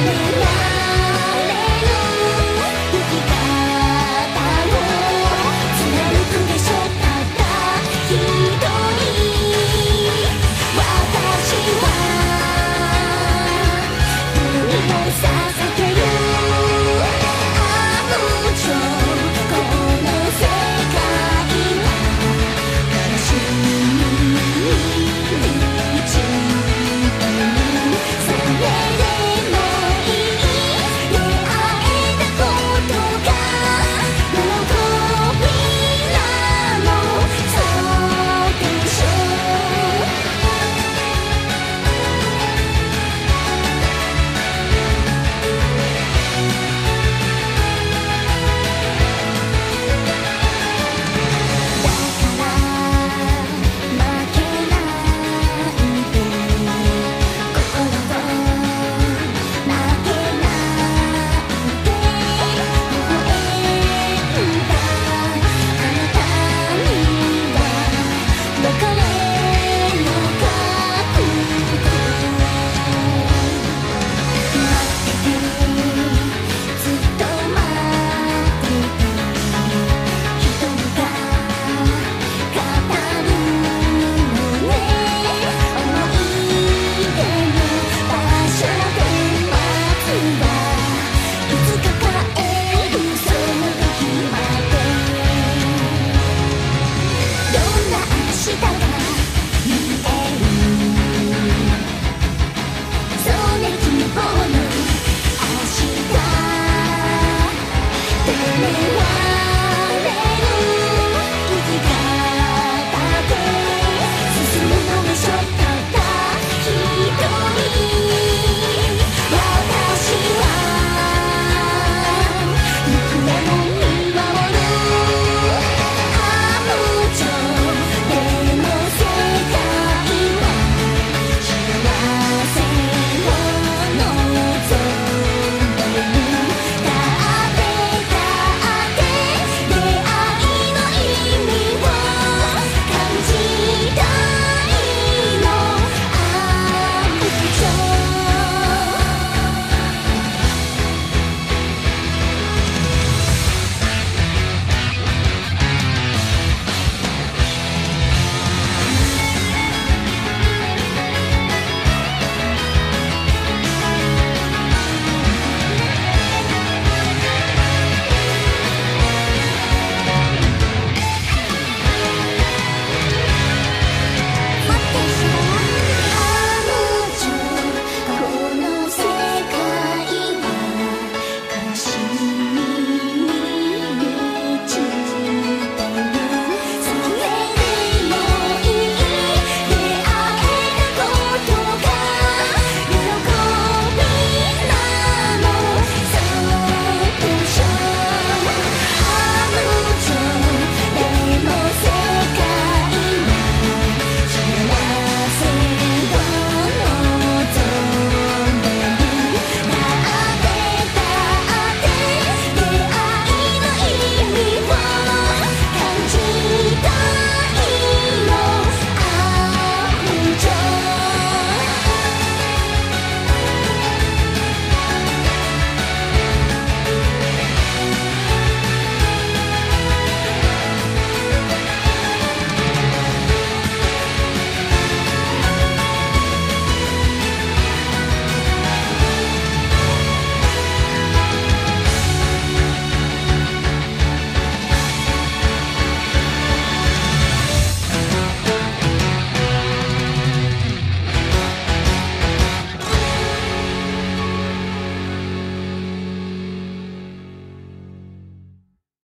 you